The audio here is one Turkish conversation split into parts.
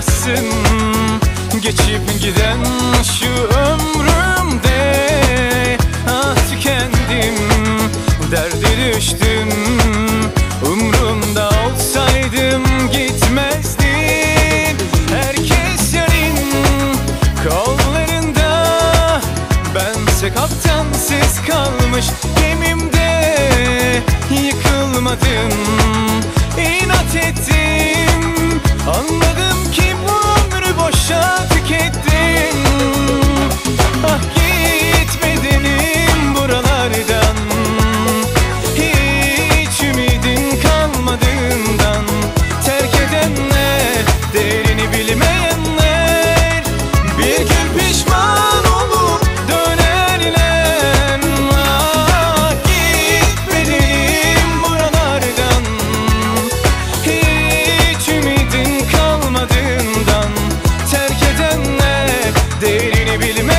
bilemezsin Geçip giden şu ömrümde Ah tükendim Derde düştüm. Umrumda olsaydım gitmezdin Herkes senin kollarında. Bense kaptansız kalmış gemimde. Yıkılmadım İnat ettim. Anladım. Değerini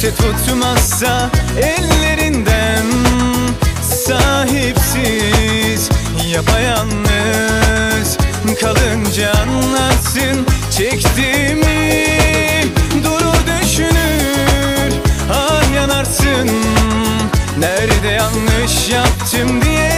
Kimse tutmazsa ellerinden Sahipsiz. Yapayalnız Kalınca anlarsın çektiğimi. Durur düşünür ah yanarsın. Nerede yanlış yaptım diye